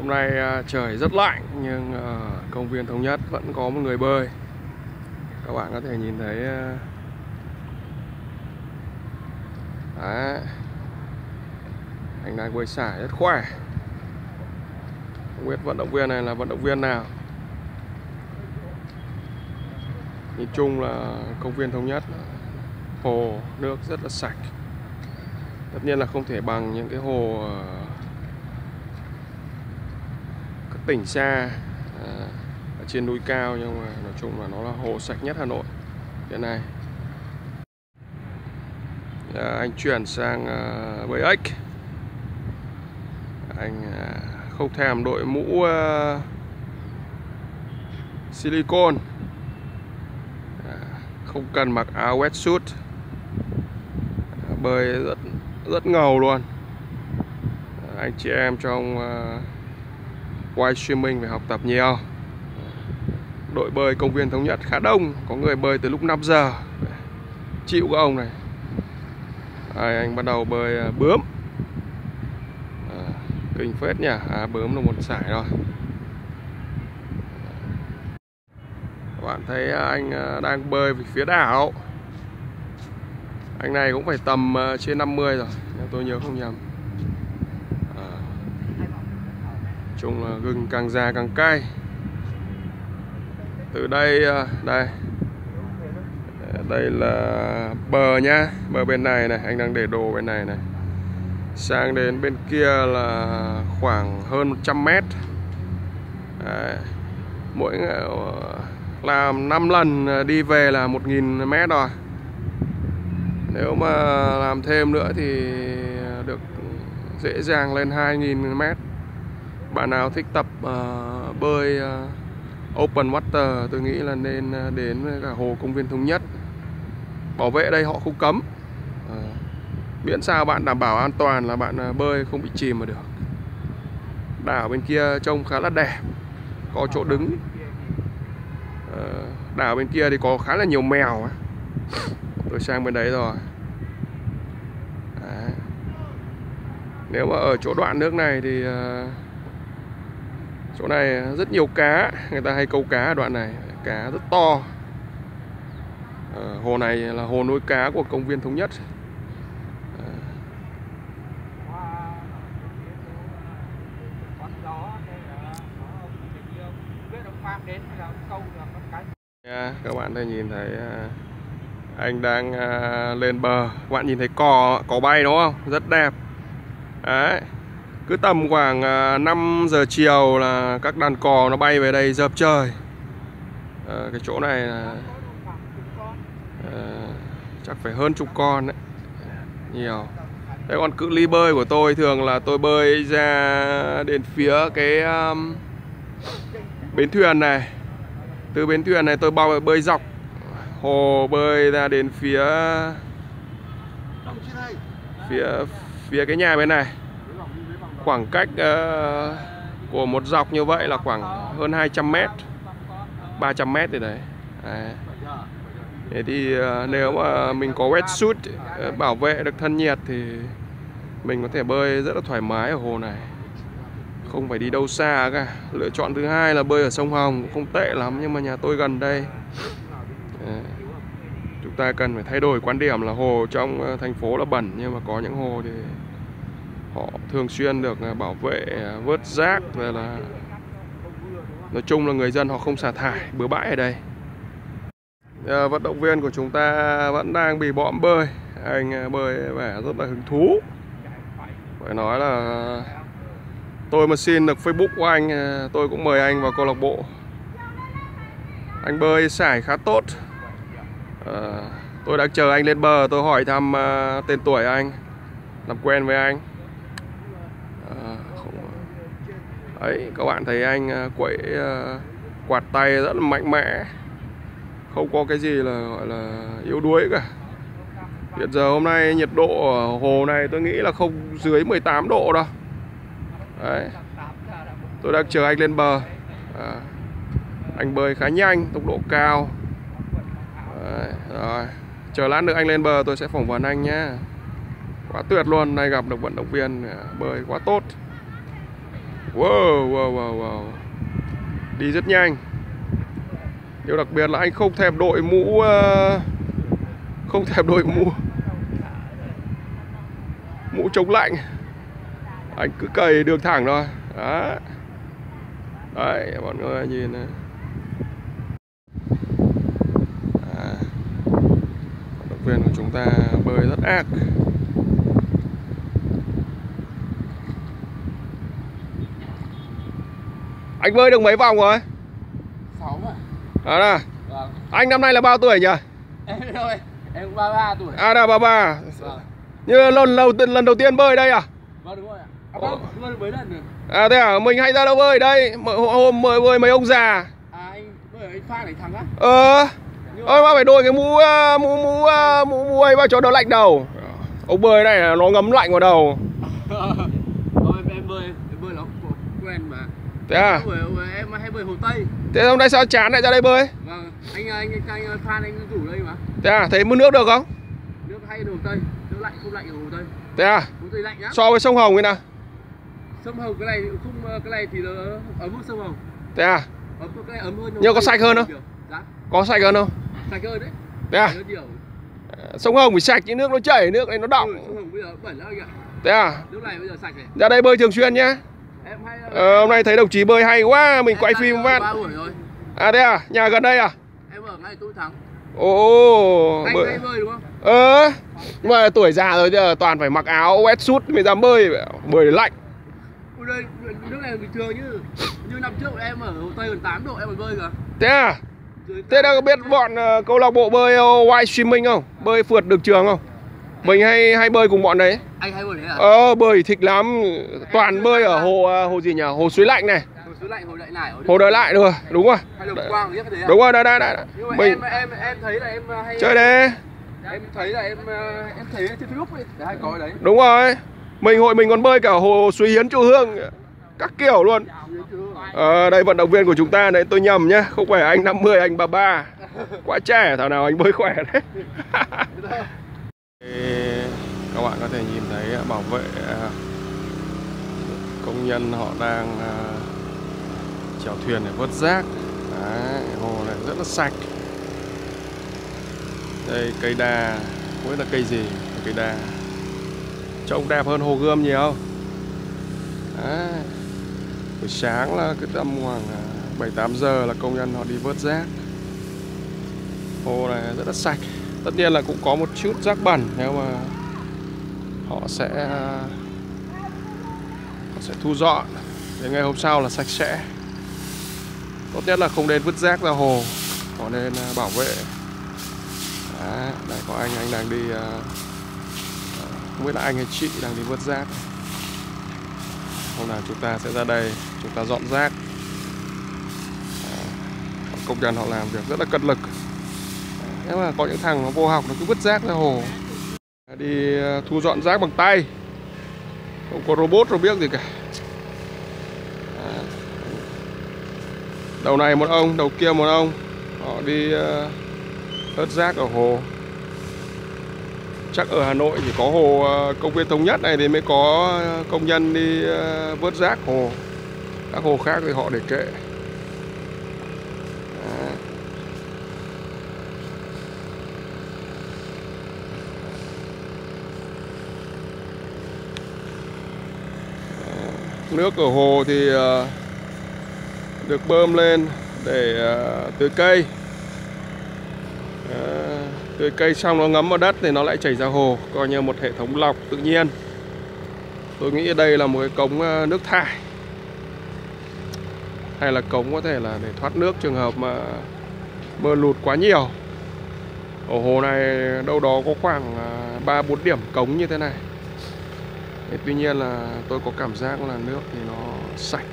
Hôm nay à, trời rất lạnh, nhưng à, công viên Thống Nhất vẫn có một người bơi. Các bạn có thể nhìn thấy à, Đấy. Anh đang bơi xả rất khỏe. Không biết vận động viên này là vận động viên nào. Nhìn chung là công viên Thống Nhất hồ, nước rất là sạch. Tất nhiên là không thể bằng những cái hồ ở các tỉnh xa à, ở trên núi cao nhưng mà nói chung là nó là hồ sạch nhất Hà Nội hiện nay. À, anh chuyển sang à, bơi ếch. Anh à, không thèm đội mũ à, silicon. À, không cần mặc áo wetsuit. À, bơi rất rất ngầu luôn. À, anh chị em trong à, quay streaming phải học tập nhiều. Đội bơi công viên thống nhất khá đông, có người bơi từ lúc 5 giờ. Chịu các ông này. Đây, anh bắt đầu bơi à, bướm à, Kinh phết nhỉ à, Bướm là một sải rồi Các bạn thấy anh à, đang bơi về phía đảo Anh này cũng phải tầm à, trên 50 rồi tôi nhớ không nhầm à, chung là gừng càng già càng cay. Từ đây à, Đây. Đây là bờ nhá bờ bên này này, anh đang để đồ bên này này. Sang đến bên kia là khoảng hơn 100 mét. Đấy. mỗi à, làm 5 lần à, đi về là 1.000 mét rồi. Nếu mà làm thêm nữa thì được dễ dàng lên 2.000 mét bạn nào thích tập uh, bơi uh, open water tôi nghĩ là nên ờ, đến cả hồ công viên thống nhất. Bảo vệ đây họ không cấm. Uh, miễn sao bạn đảm bảo an toàn là bạn uh, bơi không bị chìm mà được. Đảo bên kia trông khá là đẹp có chỗ đứng. Uh, đảo bên kia thì có khá là nhiều mèo tôi sang bên đấy rồi. Đấy. nếu mà ở chỗ đoạn nước này thì uh, chỗ này rất nhiều cá người ta hay câu cá ở đoạn này. Cá rất to. À, hồ này là hồ nuôi cá của công viên thống nhất. À. Các bạn thấy nhìn thấy à, anh đang à, lên bờ. Các bạn nhìn thấy cò cò bay đúng không? Rất đẹp. Đấy cứ tầm khoảng uh, 5 giờ chiều là các đàn cò nó bay về đây dợp trời à, cái chỗ này là chắc phải hơn chục con đấy. Nhiều. Đây còn cự ly bơi của tôi thường là tôi bơi ra đến phía cái um, bến thuyền này. Từ bến thuyền này tôi bao bơi dọc. Hồ bơi ra đến phía phía phía cái nhà bên này khoảng cách uh, của một dọc như vậy là khoảng hơn 200 mét 300 mét thì đấy, đấy. Thế thì uh, nếu mà mình có wetsuit uh, bảo vệ được thân nhiệt thì mình có thể bơi rất là thoải mái ở hồ này. Không phải đi đâu xa cả. Lựa chọn thứ hai là bơi ở sông Hồng cũng không tệ lắm nhưng mà nhà tôi gần đây. Chúng ta cần phải thay đổi quan điểm là hồ trong thành phố là bẩn nhưng mà có những hồ thì họ thường xuyên được à, bảo vệ à, vớt rác rồi là nói chung là người dân họ không xả thải bừa bãi ở đây. À, vận động viên của chúng ta vẫn đang bị bọm bơi. Anh à, bơi vẻ rất là hứng thú. Phải nói là tôi mà xin được Facebook của anh tôi cũng mời anh vào câu lạc bộ. Anh bơi sải khá tốt. À, tôi đang chờ anh lên bờ tôi hỏi thăm uh, tên tuổi anh làm quen với anh à, không ấy các bạn thấy anh à, quẩy à, quạt tay rất là mạnh mẽ. Không có cái gì là gọi là yếu đuối cả. Hiện giờ hôm nay nhiệt độ ở hồ này tôi nghĩ là không dưới 18 độ đâu. Đấy. Tôi đang chờ anh lên bờ. À, anh bơi khá nhanh tốc độ cao. Đấy, rồi. Chờ lát nữa anh lên bờ tôi sẽ phỏng vấn anh nhé quá tuyệt luôn nay gặp được vận động viên à, bơi quá tốt. Wow, wow, wow, wow. Đi rất nhanh. Điều đặc biệt là anh không thèm đội mũ ờ, không thèm đội mũ mũ chống lạnh. Anh cứ cày đường thẳng thôi. Đó. Đấy, mọi người nhìn này. À, động viên của chúng ta bơi rất ác. Anh bơi được mấy vòng rồi? 6 ạ. À là, Vâng. anh năm nay là bao tuổi nhỉ? Em thôi, em 33 tuổi. À là 33. Vâng. Như lần đầu lần đầu tiên bơi đây à? Vâng đúng rồi ạ. À, vâng, bơi được mấy lần rồi. À thế à, mình hay ra đâu bơi đây? Hôm mời bơi mấy ông già. À anh bơi ở anh Phan này thắng á. Ờ. Ôi mà phải đội cái mũ à, mũ mũ à, mũ mũ ấy vào cho đỡ lạnh đầu. Ông bơi này là nó ngấm lạnh vào đầu. Thôi em, bơi, em bơi nó quen mà. Thế à? Em hay bơi Hồ Tây. Thế hôm nay sao chán lại ra đây bơi? Vâng, anh anh anh, anh Phan anh rủ đây mà. Thế à, thấy mưa nước được không? Nước hay Hồ Tây, nước lạnh không lạnh ở Hồ Tây. Thế à? Hồ Tây lạnh lắm. So với sông Hồng ấy nào? Sông Hồng cái này không cái này thì nó ấm hơn sông Hồng. Thế à? Ấm cái này ấm hơn. Nhưng có sạch hơn không? Dạ, Có sạch hơn không? sạch hơn đấy. Thế à? Nhiều. Sông Hồng phải sạch chứ nước nó chảy, nước này nó đọng. Sông Hồng bây giờ bẩn lắm anh ạ. Thế à? Nước này bây giờ sạch này. Ra đây bơi thường xuyên nhá. Em Ờ, hôm nay thấy đồng chí bơi hay quá, mình quay phim rồi. À thế à? Nhà gần đây à? Em ở ngay tôi thắng. Ồ, Anh bơi. bơi đúng không? Ờ, nhưng mà tuổi già rồi giờ toàn phải mặc áo wetsuit mới dám bơi, bơi lạnh. Đây, nước này bình thường như như năm trước em ở Hồ Tây gần 8 độ em còn bơi cơ. Thế à? Thế đã có biết bọn ờ, câu lạc bộ bơi white swimming không? Bơi phượt được trường không? Mình hay hay bơi cùng bọn đấy. Anh hay bơi đấy à? Ờ, bơi thích lắm. Toàn bơi ở hồ ờ, hồ gì nhỉ? Hồ suối lạnh này. Hồ suối lạnh, hồ đại nải. Hồ đợi lại được, đúng rồi. Quang đấy à? Đúng rồi, đây đây đây. Mình em em em thấy là em hay chơi đấy. Em thấy là em em thấy trên Facebook ấy, hay có đấy. Đúng rồi. Mình hội mình còn bơi cả hồ suối Hiến Chu Hương các kiểu luôn. Ờ, đây vận động viên của chúng ta đấy tôi nhầm nhá, không phải anh 50 anh 33. Quá trẻ, thảo nào anh bơi khỏe đấy. Các bạn có thể nhìn thấy à, bảo vệ à, công nhân họ đang à, chèo thuyền để vớt rác. Đấy, hồ này rất là sạch. Đây cây đa, không biết là cây gì, cây đa. Trông đẹp hơn hồ Gươm nhiều. Đấy. Buổi sáng là cứ tầm khoảng 7 8 giờ là công nhân họ đi vớt rác. Hồ này rất là sạch. Tất nhiên là cũng có một chút rác bẩn nếu mà họ sẽ họ sẽ thu dọn để ngày hôm sau là sạch sẽ. Tốt nhất là không nên vứt rác ra hồ, họ nên à, bảo vệ. Đấy, đây có anh anh đang đi à, không biết là anh hay chị đang đi vớt rác hôm nào chúng ta sẽ ra đây chúng ta dọn rác công nhân họ làm việc rất là cật lực nếu mà có những thằng nó vô học nó cứ vứt rác ra hồ đi ờ, thu dọn rác bằng tay. Không có robot rồi biết gì cả. Đầu này một ông đầu kia một ông. Họ đi ờ, à, vớt rác ở hồ. Chắc ở Hà Nội chỉ có hồ ờ, công viên thống nhất này thì mới có công nhân đi vớt rác hồ. Các hồ khác thì họ để kệ. Nước ở hồ thì ờ, được bơm lên để ờ, tưới cây. Ờ, tưới cây xong nó ngấm vào đất thì nó lại chảy ra hồ coi như một hệ thống lọc tự nhiên. Tôi nghĩ đây là một cái cống nước thải. Hay là cống có thể là để thoát nước trường hợp mà mưa lụt quá nhiều. Ở hồ này đâu đó có khoảng ờ, ba bốn điểm cống như thế này. Thế tuy nhiên là tôi có cảm giác là nước thì nó sạch.